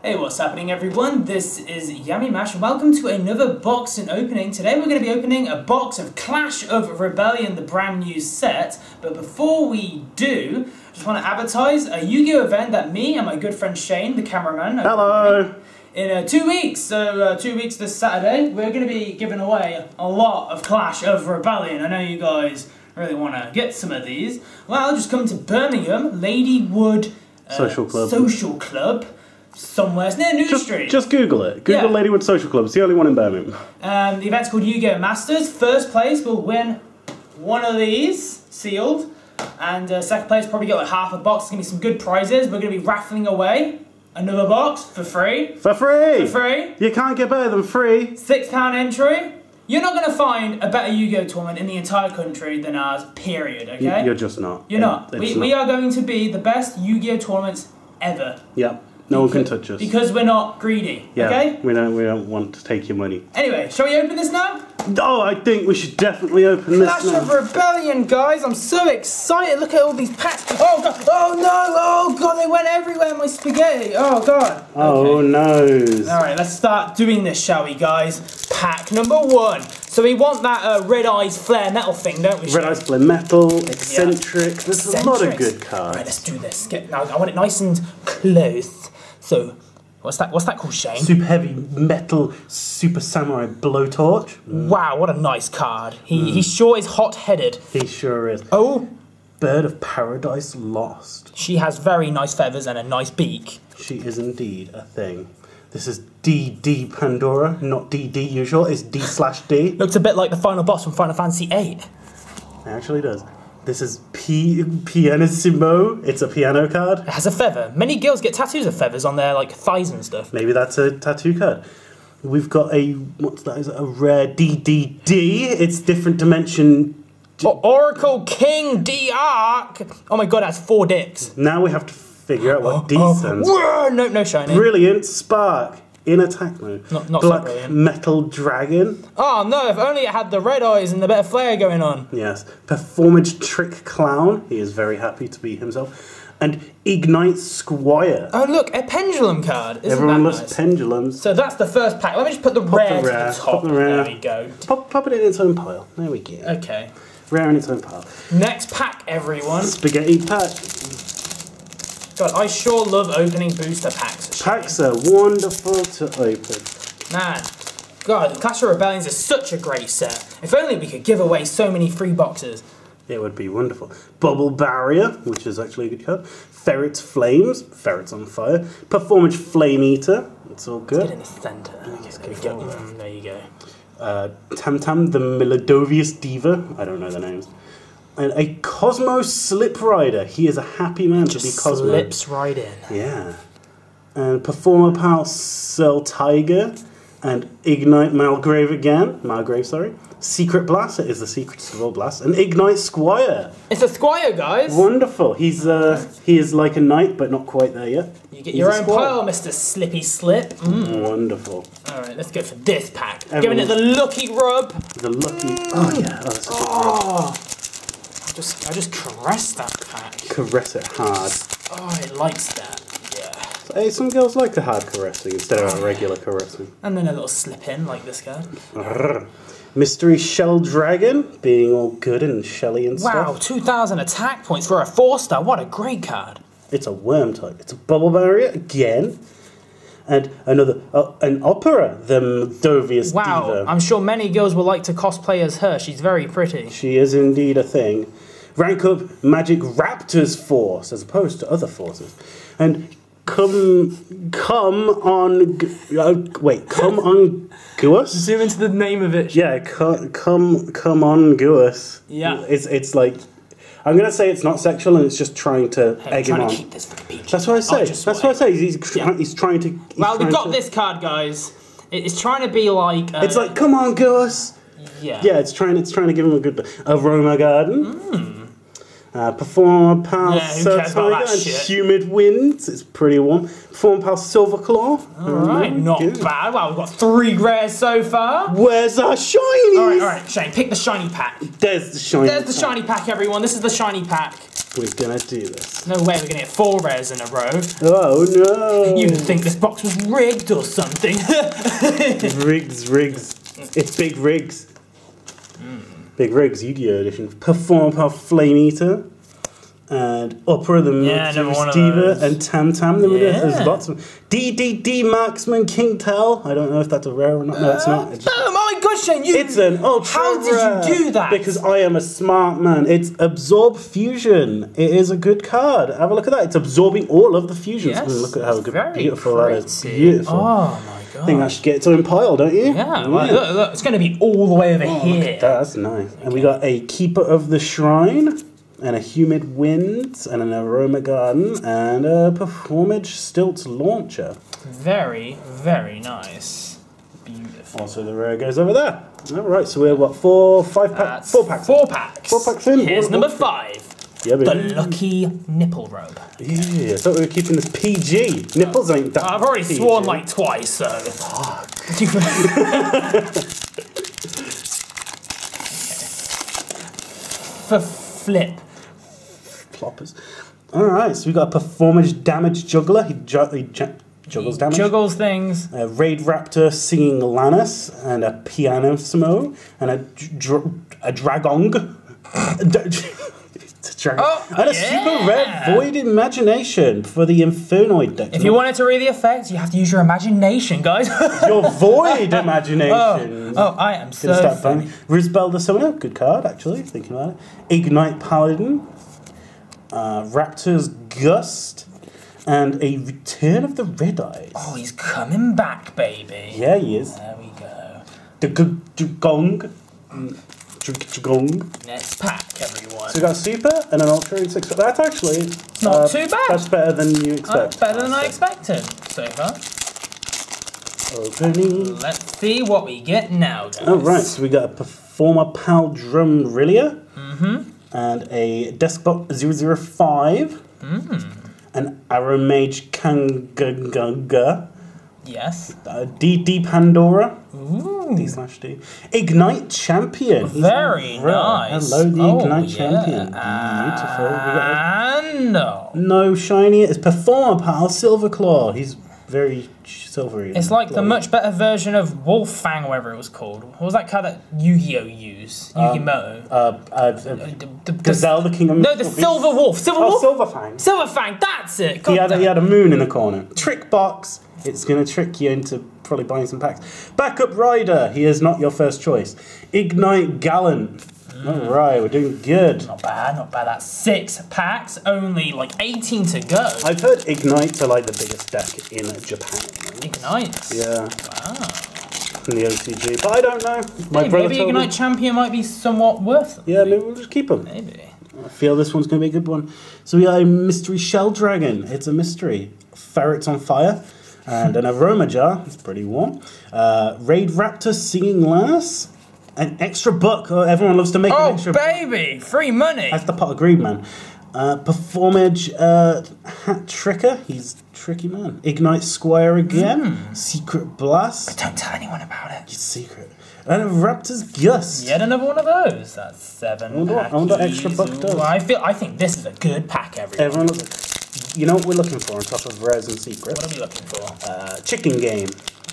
Hey, what's happening everyone? This is Yamimash. Welcome to another boxing opening. Today we're going to be opening a box of Clash of Rebellion, the brand new set. But before we do, I just want to advertise a Yu-Gi-Oh event that me and my good friend Shane, the cameraman, Hello! in uh, two weeks, so uh, two weeks this Saturday, we're going to be giving away a lot of Clash of Rebellion. I know you guys really want to get some of these. Well, just come to Birmingham, Ladywood uh, Social Club. Social Club, somewhere. It's near New Just, Street. just Google it. Google Yeah. Ladywood Social Club. It's the only one in Birmingham. Um, the event's called Yu-Gi-Oh! Masters. First place will win one of these, sealed. And uh, second place probably get like half a box. It's going to be some good prizes. We're going to be raffling away another box for free. For free! For free. You can't get better than free. Six pound entry. You're not going to find a better Yu-Gi-Oh! tournament in the entire country than ours, period, okay? You're just not. You're not. We, not. we are going to be the best Yu-Gi-Oh! tournaments ever. Yep. No one can touch us. Because we're not greedy, yeah. okay? We don't. We don't want to take your money. Anyway, shall we open this now? Oh, I think we should definitely open this Clash of Rebellion, guys! I'm so excited. Look at all these packs. Oh god! Oh no! Oh god! They went everywhere. My spaghetti. Oh god. Oh Okay. no! All right, let's start doing this, shall we, guys? Pack number one. So we want that uh, red eyes flare metal thing, don't we? Red Eyes Flame Metal, Eccentric. There's a lot of good Right, cards. let's do this. Get now. I want it nice and close. So, what's that? What's that called, Shane? Super heavy metal, super samurai blowtorch. Wow, what a nice card. He Hmm. he sure is hot-headed. He sure is. Oh, Bird of Paradise Lost. she has very nice feathers and a nice beak. She is indeed a thing. This is DD Pandora, not DD usual. It's D slash D. Looks a bit like the final boss from Final Fantasy VIII. It actually does. This is P Pianissimo. It's a piano card. It has a feather. Many girls get tattoos of feathers on their like thighs and stuff. Maybe that's a tattoo card. We've got a what's that? Is it a rare DDD? It's different dimension. O- Oracle King D Arc. Oh my god, that's four dicks. Now we have to figure out what D stands. whoa, no, no shiny. Brilliant spark in attack mode. Not- not Black brilliant. metal dragon. Oh no, if only it had the red eyes and the better flare going on. Yes. Performance trick clown. He is very happy to be himself. And ignite squire. Oh look, a pendulum card. Isn't Everyone loves nice? pendulums. so that's the first pack. Let me just put the the rare to the top. pop the rare. There we go. Pop, pop it in its own pile. There we go. Okay. Rare in its own pile. Next pack, everyone. Spaghetti pack. God, I sure love opening booster packs. Packs are wonderful to open. Man, God, Clash of Rebellions is such a great set. If only we could give away so many free boxes. It would be wonderful. Bubble Barrier, which is actually a good card. Ferret's Flames, Ferret's on fire. Performance Flame Eater, it's all good. Get in the centre. There we go. Mm, there you go. Uh, Tam Tam, the Melodious Diva, I don't know the names. And a Kozmo Sliprider. He is a happy man to be Cosmo. slips right in. Yeah. And Performapal Cell Tiger. And Igknight Malgrave again. Malgrave, sorry. Secret Blast, it is the secret of all blasts. And Igknight Squire. It's a Squire, guys. Wonderful. He's uh he is like a knight, but not quite there yet. You get He's your a own squire. pile, Mr. Slippy Slip. Mm. Wonderful. All right, let's go for this pack. Everyone- Giving it the lucky rub. The lucky. Oh yeah. Oh, that's a good Oh, I just, I just caress that pack. Caress it hard. Oh, it likes that. Yeah. Hey, some girls like the hard caressing instead of a regular caressing. And then a little slip in like this guy. Mystery Shell Dragon, being all good and shelly and Wow, stuff. 2,000 attack points for a four star. What a great card. It's a worm type. It's a bubble barrier again. And another, uh, an opera, the Dovius Wow, Diva. I'm sure many girls will like to cosplay as her. She's very pretty. She is indeed a thing. Rank up Magic Raptor's force as opposed to other forces. And come come on uh, wait, come on Guus? Zoom into the name of it. Yeah, come come come on Guus. Yeah. It's it's like I'm gonna say it's not sexual and it's just trying to Hey, egg him trying on. to keep this for the peach. That's what I say. That's what I say. He's, tr- Yeah. he's trying to. he's Well, we trying got to- this card, guys. It- It's trying to be like. Uh, It's like, come on, Guus. Yeah. Yeah, it's trying. It's trying to give him a good aroma garden. Hmm. Uh, Performapal Yeah, who cares about Tiger that and shit? Humid Winds. It's pretty warm. Performapal Silver Claw. Alright, not Good. bad. Well, we've got three rares so far. Where's our shiny? Alright, alright, Shane, pick the shiny pack. There's the shiny. There's the shiny pack, everyone. This is the shiny pack. We're gonna do this. No way we're gonna get four rares in a row. Oh no! You think this box was rigged or something? Rigs, rigs. It's Big Rigs. Big Rigs Yu-Gi-Oh! edition. Perform Pal Flame Eater. And Opera the Yeah, Diva and Tam Tam. We got- There's lots of DDD Marksman King Tell. I don't know if that's a rare or not. No, it's not. It's, just- oh my gosh, Shane, you. it's an ultra How did you do that? Because I am a smart man. It's Absorb Fusion. It is a good card. Have a look at that. It's absorbing all of the fusions. Yes, look at how good, beautiful that is. Beautiful. Oh my. I think I should get its own pile, don't you? Yeah, well, look, look, it's going to be all the way over Oh, here. at that, that's nice. And we got a Keeper of the Shrine, and a Humid Wind, and an Aroma Garden, and a Performage Stilts Launcher. Very, very nice. Beautiful. Also, the rare goes over there. All right, so we're what four, five packs, That's four packs. Four packs. Four packs in. Here's number five. Yeah, The lucky nipple robe. Yeah, I thought we were keeping this PG. Nipples ain't that. I've already PG. sworn like twice, so. Fuck. For flip. ploppers. All right, so we've got a performance Damage Juggler. He, ju- he ju- juggles damage. Juggles things. a Raid Raptor singing Lanius, and a Pianissimo, and a, dr- a Dragong. Dragon. Oh, and a yeah. super rare Void Imagination for the Infernoid deck. If you wanted to read the effects, you have to use your imagination, guys. your Void Imagination. oh, oh, I am so start funny. Risebell the Summoner, good card actually, thinking about it. Igknight Paladin, uh, Raptor's Gust, and a Return of the Red Eyes. Oh, he's coming back, baby. Yeah, he is. There we go. The gong. G- gong. Next pack, everyone. So we got a super and an ultra in six. That's actually uh, Not too bad. That's better than you Oh, expect. better than I expected so far. Opening. Let's see what we get now, guys. Oh right, so we got a performapal drum Rilia. Mm-hmm. And a Deskbot 005. Mm. An Aromage Kangaga. Yes. Uh, DD Pandora. Ooh. D slash D. Igknight Champion. Very nice. Hello, the Oh, Igknight yeah. Champion. Beautiful. We got a And no. No shiny. It's Performapal Silver Claw. He's very silvery. It's like the much better version of Wolf Fang, whatever it was called. What was that card that Yu-Gi-Oh used? Yu-Gi-Oh. Uh, uh, uh, The- Gazelle, the King of No, the Silver Wolf. Silver Oh, Wolf. Silver Fang. Silver Fang. That's it. God He had, damn. he had a moon in the corner. Trick box. It's going to trick you into probably buying some packs. Backup Rider. He is not your first choice. Igknight Gallant. Mm. All right, we're doing good. Not bad, not bad. That's six packs, only like 18 to go. I've heard Igknight are like the biggest deck in Japan. Igknight. Yeah, Wow. in the OCG. But I don't know. My Hey, brother maybe told me. Igknight Champion might be somewhat worth them. Yeah, maybe we'll just keep them. Maybe. I feel this one's going to be a good one. So we got a mystery shell dragon. It's a mystery. Ferrets on fire. And an aroma jar. It's pretty warm. Uh, Raid Raptor singing Lanius. An extra buck. Oh, everyone loves to make an Oh, extra buck. baby! Free money! That's the pot of greed, man. Uh, Performage uh, Hat Tricker. He's a tricky man. Igknight Squire again. Hmm. Secret Blast. Don't tell anyone about it. It's secret. And a Raptor's Gust. Yet another one of those. That's seven. I wonder what- I wonder extra buck does. I feel. I think this is a good pack. Everyone. Everyone looks. You know what we're looking for on top of rares and secrets? What are we looking for? Uh, chicken game.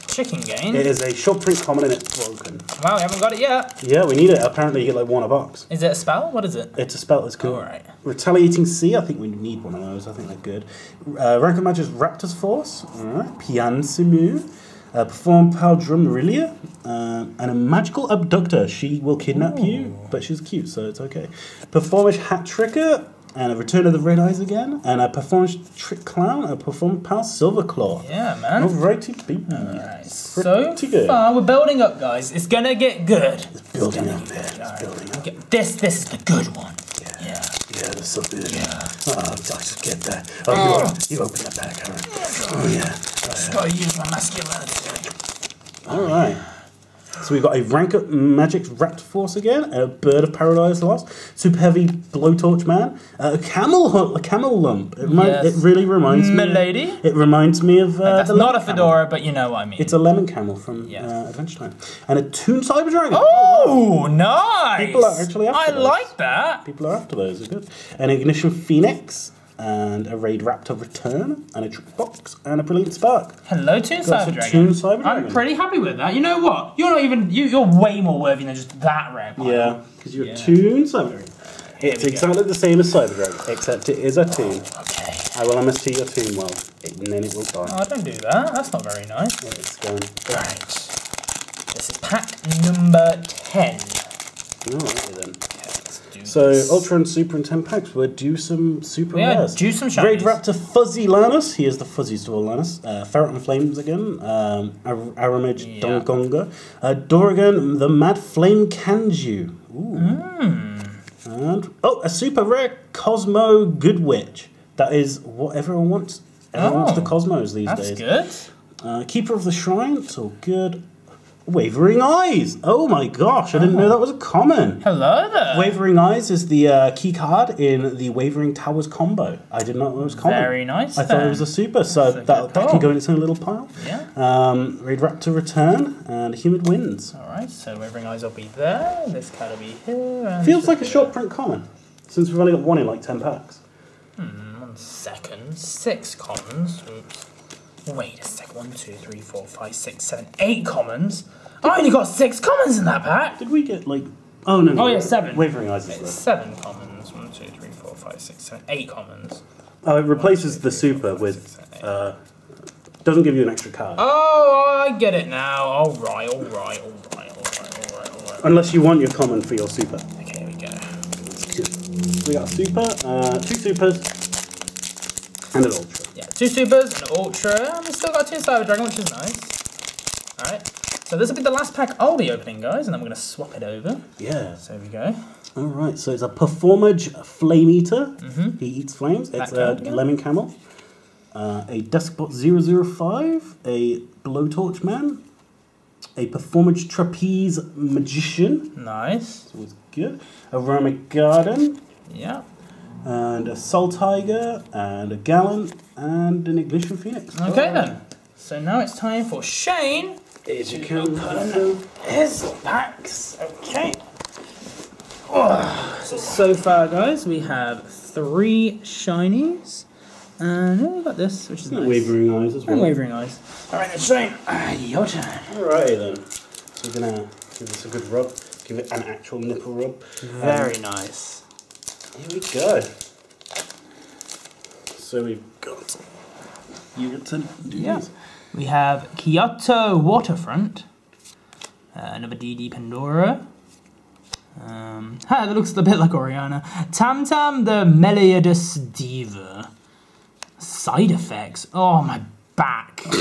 Chicken game. It is a short print common and it's broken. Wow, we haven't got it yet. Yeah, we need it. Apparently, you get like one a box. Is it a spell? What is it? It's a spell that's cool. Alright. Retaliating C, I think we need one of those. I think they're good. Uh, rank of match Raptor's Force. Alright. Pian Simu. Uh, perform Pal Drumrilia. Uh, and a magical abductor. She will kidnap you, but she's cute, so it's okay. Performance Hat Tricker. And a Return of the Red Eyes again. And a Performance Trick Clown. A Perform Pal Silver Claw. Yeah, man. Alrighty, baby. Alright, so Pretty good. far we're building up, guys. It's gonna get good. It's building up there. It's building up. Okay, This, this is the good one. Yeah. Yeah, that's so good. Yeah. Oh, I just get that. Oh, you, oh. you open the pack, Aaron. Oh, yeah. Just gotta use my masculinity. All right. So we've got a rank up Magic Raptor Force again, a Bird of Paradise Lost, Super Heavy Blowtorch Man, uh, a Camel a Camel Lump. It, remi- Yes. it really reminds me. Milady. It reminds me of. Uh, That's not a Lemon Camel. fedora, but you know what I mean. It's a lemon camel from Yes. uh, Adventure Time, and a Toon Cyber Dragon. Oh, nice! People are actually after I those. like that. People are after those. They're good. An Ignition Phoenix, and a Raid Raptor Return, and a Trick Box, and a Brilliant Spark. Hello, Toon Cyber Dragon. Toon Cyber I'm pretty happy with that. You know what? You're not even. You, you're way more worthy than just that rare. pile. Yeah, because you're Yeah. a Toon Cyber Dragon. It's we go. exactly the same as Cyber Dragon, except it is a Toon. Oh, okay. I will MST your Toon well, and then it will die. Oh, don't do that. That's not very nice. It's going. Right. This is pack number 10. Alright then. Okay, do So this. Ultra and Super in ten packs. We'll do some Super Yeah, rares. do some Raid shinies. Raptor Fuzzy Lanius. He is the fuzziest of all Lanius. Uh, Ferret and Flames again. Um, Ar- Aramage Yeah. Dongonga. Uh, Doragon the Mad Flame Kaiju. Ooh. Hmm. And oh, a super rare Kozmo Goodwitch. That is what everyone wants. Everyone wants Oh, the Kozmos these That's days. good. Uh, Keeper of the Shrine. It's all good. Wavering Eyes. Oh my gosh, I didn't know that was a common. Hello there. Wavering Eyes is the uh, key card in the Wavering Towers combo. I did not know it was common. Very nice I thought it was a super, so That's that, that can go in its own little pile. Yeah. Um, Raid Raptor Return and Humid Winds. Alright, so Wavering Eyes will be there. This card will be here. Feels like a short print common, since we've only got one in like 10 packs. there. One second. Six commons. Oops. Wait a sec. One, two, three, four, five, six, seven, eight commons. I only got six commons in that pack. Did we get like. Oh no. Oh, yeah, seven. Wavering Eyes is there. seven commons. One, two, three, four, five, six, seven, eight commons. Oh, it replaces the super with. Uh, doesn't give you an extra card. Oh, I get it now. All right, all right, all right, all right, all right, all right. Unless you want your common for your super. Okay, here we go. We got super, uh, two supers, and an ultra. Yeah, two supers, an ultra, and we still got two cyber dragon, which is nice. Alright, so this will be the last pack I'll be opening, guys, and then we're going to swap it over. Yeah. So here we go. All right. So it's a Performage Flame Eater. He eats flames. It's a yeah. Lemon Camel. Uh, a Deskbot 005, a Blowtorch Man, a Performage Trapeze Magician, Nice. it's good, a Ramic Garden, Yeah. And a Soul Tiger, and a Gallant, and an Ignition Phoenix. Okay All right. then. So now it's time for Shane. As you can His packs. Okay. Oh, so so far, guys, we have three shinies, and oh, we got this, which is nice. Wavering Eyes as well. And well. wavering eyes. All right, then Shane. Ah, your turn. Alrighty then. So we're gonna give this a good rub. Give it an actual nipple rub. Very nice. Here we go. So we've got. You get Yeah. We have Kyoto Waterfront, uh, another DD Pandora. Um, ha, that looks a bit like Oriana. Tam Tam the Melodious Diva. Side effects. Oh, my back.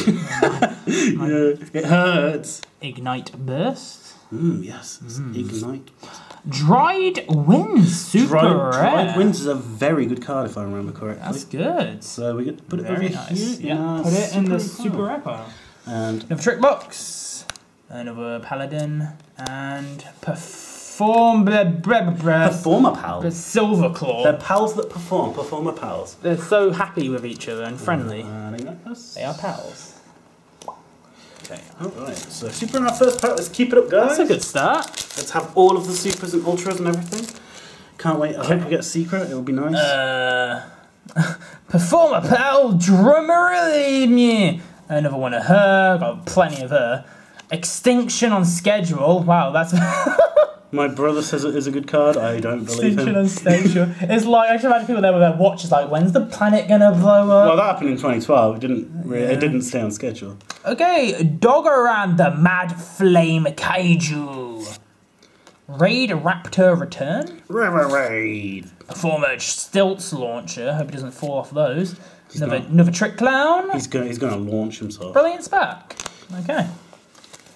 Yeah, it hurts. Ignite Burst. Mm, yes, it's Ignite. Dried Winds. Super Dried, rare. Dried Winds is a very good card if I remember correctly. That's good. so we get to put it Very over nice. here. Yeah, put it in the super super pile. rare pile. And Another trick box. Another paladin. And perform. Blah, blah, blah. Performer The pals. silver claw. They're pals that perform. Performer pals. They're so happy with each other and friendly. And They are pals. Okay. Alright, so super in our first pack. Let's keep it up, guys. That's a good start. Let's have all of the supers and ultras and everything. Can't wait. I hope we get a secret. It'll be nice. Uh, performapal Drummery. Another one of her. Got plenty of her. Extinction on schedule. Wow, that's My brother says it is a good card. I don't believe him. on schedule. It's like I can imagine people there with their watches. Like, when's the planet gonna blow up? Well, that happened in 2012. It didn't. Really. It didn't stay on schedule. Okay, Dogoran the Mad Flame Kaiju. Raid Raptor Return. River raid. Performer Stilts Launcher. Hope he doesn't fall off those. Another, not. another Trick Clown. He's going. He's going to launch himself. Brilliant Spark. Okay.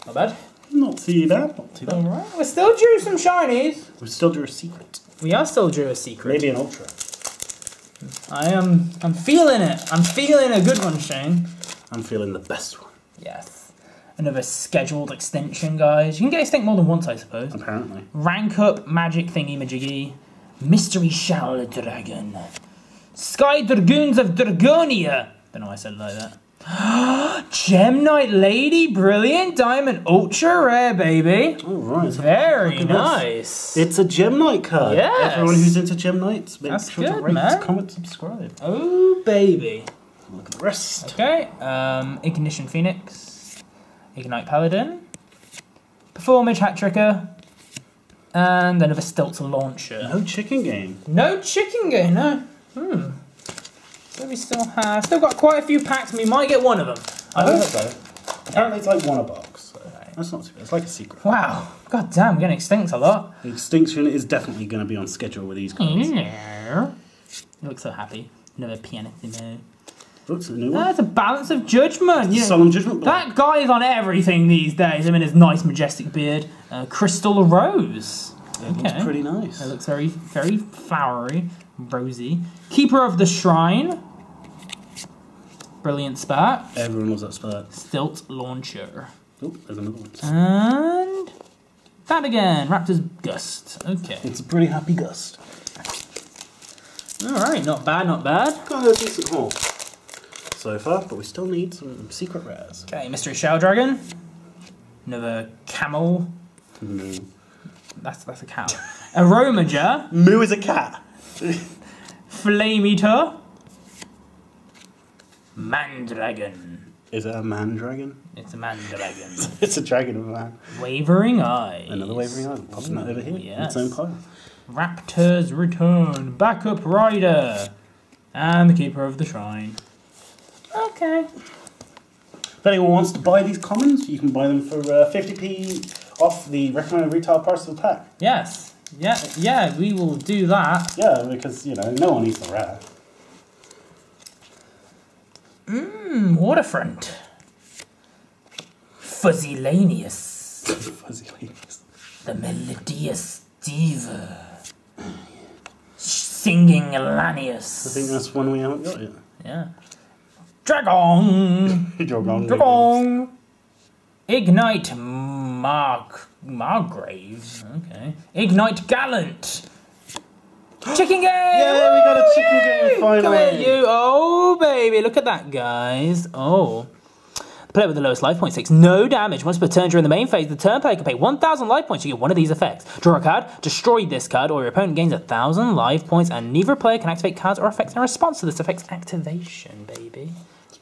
Not bad. Not see that. Not too bad. Alright, we're still due some shinies. We still do a secret. We are still due a secret. Maybe an ultra. I am. I'm feeling it. I'm feeling a good one, Shane. I'm feeling the best one. Yes. Another scheduled extinction, guys. You can get extinct more than once, I suppose. Apparently. Rank up magic thingy majiggy. Mystery Shower Dragon. Sky Dragoons of Dragonia. Don't know why I said it like that. Gem Knight Lady, brilliant diamond, ultra rare, baby. All right. Very nice. It's a Gem Knight card. Yes. Everyone who's into Gem Knights, make That's sure to rate, man. comment, subscribe. Oh, baby. Look at the rest. Okay, um, Ignition Phoenix, Igknight Paladin, Performage Hat Tricker, and then another Stilt Launcher. No chicken game. No chicken game, no. Hmm. We still have, still got quite a few packs, and we might get one of them. I hope so. Apparently, it's like one a box. So that's not too bad. It's like a secret. Wow, god damn, we're getting extinct a lot. The Extinction is definitely going to be on schedule with these cards. Yeah. You look so happy. Another pianissimo. Oops, a new one. That's a balance of judgment. You know, Solemn Judgment. That guy is on everything these days. I mean, his nice, majestic beard. Uh, Crystal Rose. It looks Okay. pretty nice. It looks very, very flowery, rosy. Keeper of the Shrine. Brilliant spat. Everyone loves that spot. Stilt Launcher. Oh, there's another one. And that again. Raptor's Gust. Okay. It's a pretty happy gust. Alright, not bad, not bad. Got a decent haul so far, but we still need some secret rares. Okay, Mystery shell Dragon. Another camel. Moo. That's that's a cow. Aromager. Moo is a cat. Flame Eater. Mandragon. Is it a man dragon? It's a Mandragon. It's a dragon of a man. Wavering Eyes. Another wavering eye. Popping that over here. in yes. Its own pile. Raptor's Return. Backup Rider. And the Keeper of the Shrine. Okay. If anyone wants to buy these commons, you can buy them for uh, 50p off the recommended retail price of the pack. Yes. Yeah, yeah, we will do that. Yeah, because, you know, no one eats the rare. Mmm, Waterfront. Fuzzylanius. The melodious diva. Singing Lanius. I think that's one we haven't got yet. Yeah. Dragon! Dragon. Dragon! Igknight Mark. Margrave. Okay. Igknight Gallant! Chicken game! Yeah, we got a chicken game Woo! Come finally. here, you. Oh, baby. Look at that, guys. Oh. The player with the lowest life point takes no damage. Once per turn during the main phase, the turn player can pay 1,000 life points to get one of these effects. Draw a card, destroy this card, or your opponent gains 1,000 life points, and neither player can activate cards or effects in response to this effect's activation, baby.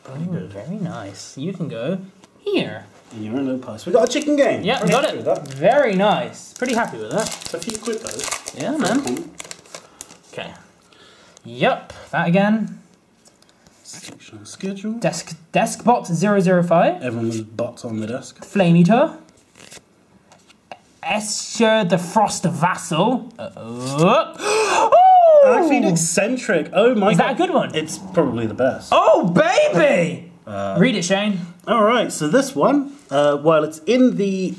Pretty Oh, good. very nice. You can go here. You're in no pass. We got a chicken game. Yeah, we got it. Very nice. Pretty happy with that. It's a few quid though. Yeah, man. Okay. Yup. That again. Section schedule. Desk Deskbot 005. Everyone's bots on the desk. Flame Eater. Escher the Frost Vassal. Uh, I oh! feel eccentric. Oh my Is god. that a good one? It's probably the best. Oh, baby! Uh, Read it, Shane. All right, so this one, uh, while it's in the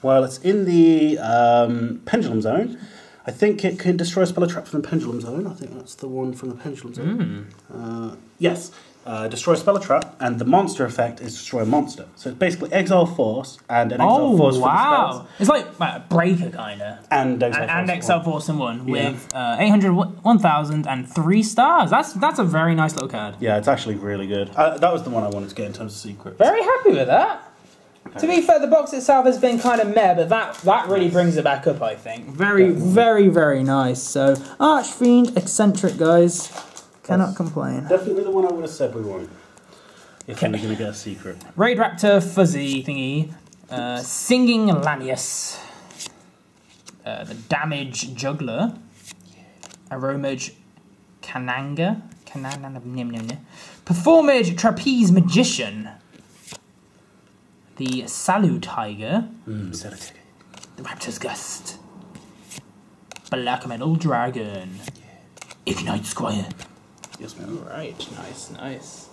while it's in the um, pendulum zone, I think it can destroy a spell or trap from the pendulum zone. I think that's the one from the pendulum zone. Uh, yes, uh, destroy a spell or trap, and the monster effect is destroy a monster. So it's basically exile force and an exile Oh, force for the wow. It's like uh, Breaker, kind of. and exile And, force. and one. Force in one Yeah. with uh, 800, 1,000, and three stars. That's that's a very nice little card. Yeah, it's actually really good. Uh, that was the one I wanted to get in terms of secret. Very happy with that. To be fair, the box itself has been kind of meh, but that, that really brings it back up, I think. Very, Definitely. very, very nice. So, Archfiend, eccentric, guys. Cannot complain. Definitely the one I would have said we wanted. If we were going to get a secret. Raid Raptor, Fuzzy thingy. Uh, Singing Lanius. Uh, the Damage Juggler. Aromage Cananga. Cananga. nim, nim, nim. Performage Trapeze Magician. The Salu Tiger. Mm, set a ticket. The Raptor's Gust. Black Metal Dragon. Igknight Squire. Yes, ma'am. Right, nice, nice.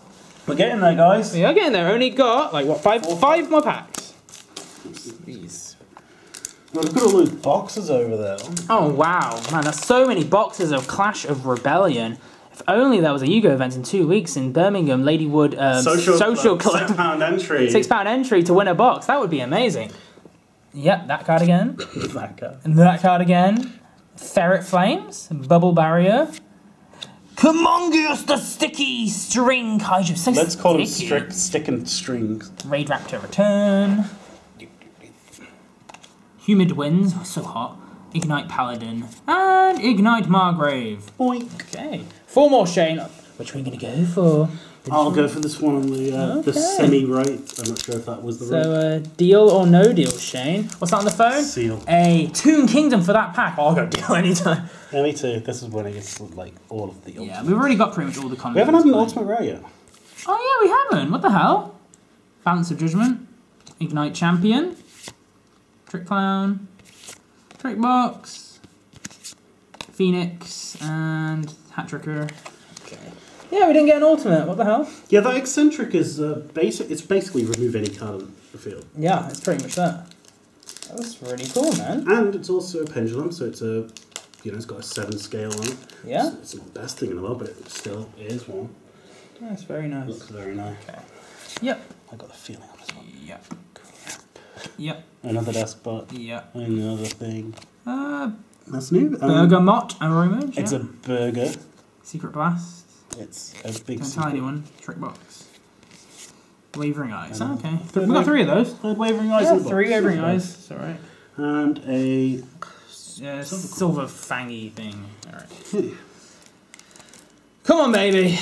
We're getting there, guys. We are getting there. Only got like what five five more packs. These. Well, look at all those boxes over there. Oh wow, man! There's so many boxes of Clash of Rebellion. If only there was a Yugo event in two weeks in Birmingham, Ladywood um, Social, Social Club. Club. Six pound entry. Six pound entry to win a box. That would be amazing. Yep, that card again. That guy. And that card again. Ferret Flames. Bubble Barrier. Kumongous the Sticky String Kaiju. So Let's call strict stick and String. Raid Raptor Return. Humid Winds. So hot. Igknight Paladin. And Igknight Margrave. Boink. Okay. Four more, Shane. Which one are we going to go for? I'll go for this one on the uh, the semi right. I'm not sure if that was the So, right. uh, deal or no deal, Shane? What's that on the phone? Seal. A Toon Kingdom for that pack. I'll go deal anytime. Yeah, me too. This is when it gets like all of the. Yeah, we've already got pretty much all the comments. We haven't had an ultimate rare yet. Oh, yeah, we haven't. What the hell? Balance of Judgment. Igknight Champion. Trick Clown. Trick Box. Phoenix. And Hat Tricker. Okay. Yeah, we didn't get an ultimate. What the hell? Yeah, that eccentric is uh, basic. It's basically remove any card on the field, Yeah, it's pretty much that. That's really cool, man. and it's also a pendulum, so it's a you know it's got a seven scale on it. Yeah? it's, it's not the best thing in the world, but it still is one. That's very nice. Looks very nice. Okay. Yep. I got the feeling on this one. Yep. Yep. Another desk bot. Yep. Another thing. Uh, That's new. Um, Bergamot Aroma. It's yeah. a burger. Secret Blast. It's a big Don't tell anyone. Trick Box. Wavering Eyes. Um, okay. third we got three of those. Third wavering eyes. Yeah, three. Wavering Okay. Eyes. It's alright. And a Yeah, silver fangy thing. Alright. Come on, baby.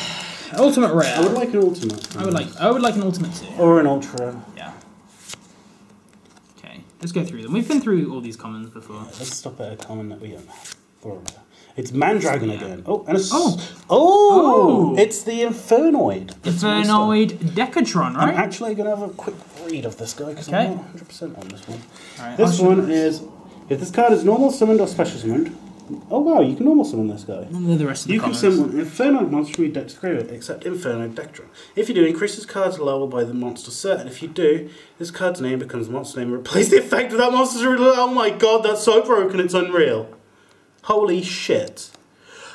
Ultimate rare. I would like an ultimate. I would like. I would like an ultimate too. Or an ultra. Yeah. Let's go through them. We've been through all these commons before. Let's stop at a common that we don't have. It's Mandragon Yeah. again. Oh, and a Oh. oh, Oh. it's the Infernoid. It's. Infernoid Decatron, right? I'm actually going to have a quick read of this guy because Okay. I'm not 100% on this one. Alright, This one is if this card is normal summoned or special summoned. Oh wow, you can normal summon this guy. you the rest of the You can commons. summon Inferno Infernoid monster from your deck to graveyard, except Infernoid Decatron. If you do, increase this card's level by the monster set, and if you do, this card's name becomes monster name and replace the effect of that monster's original. Oh my god, that's so broken, it's unreal. Holy shit.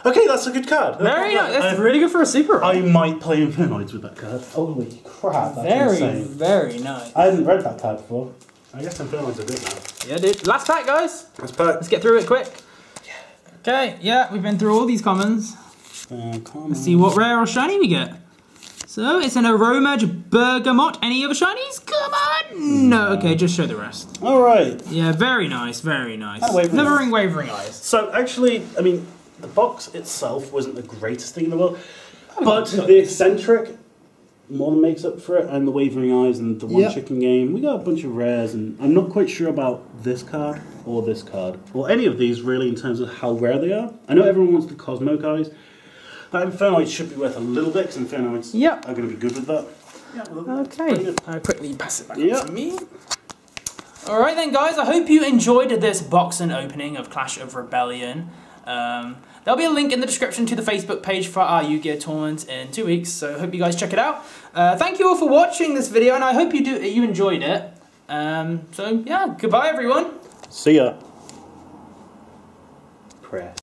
Okay, that's a good card. Very nice. That's I, really good for a super. I might play Infernoids with that card. Holy crap, that's very, insane. very nice. I hadn't read that card before. I guess Infernoids are good now. Yeah, dude. Last pack, guys. That's pack. Let's get through it quick. Okay, yeah, we've been through all these commons. Uh, Let's see what rare or shiny we get. So it's an Aromage Bergamot. Any other shinies? Come on! No, okay, just show the rest. Alright. Yeah, very nice, very nice. Wavering Never wavering eyes. So actually, I mean, the box itself wasn't the greatest thing in the world, Oh, but the eccentric more than makes up for it, and the wavering eyes and the one Yep. chicken game. We got a bunch of rares, and I'm not quite sure about this card or this card or any of these really in terms of how rare they are. I know everyone wants the Kozmo guys. That Infernoid should be worth a little bit because Infernoids Yep. are going to be good with that. Yeah, well, Okay. I'll quickly pass it back Yeah. to me. Alright then guys, I hope you enjoyed this box and opening of Clash of Rebellion. Um, there'll be a link in the description to the Facebook page for our Yu-Gi-Oh! tournament in two weeks, so hope you guys check it out. Uh, thank you all for watching this video, and I hope you do you enjoyed it. Um, so yeah, goodbye everyone. See ya. Prayer.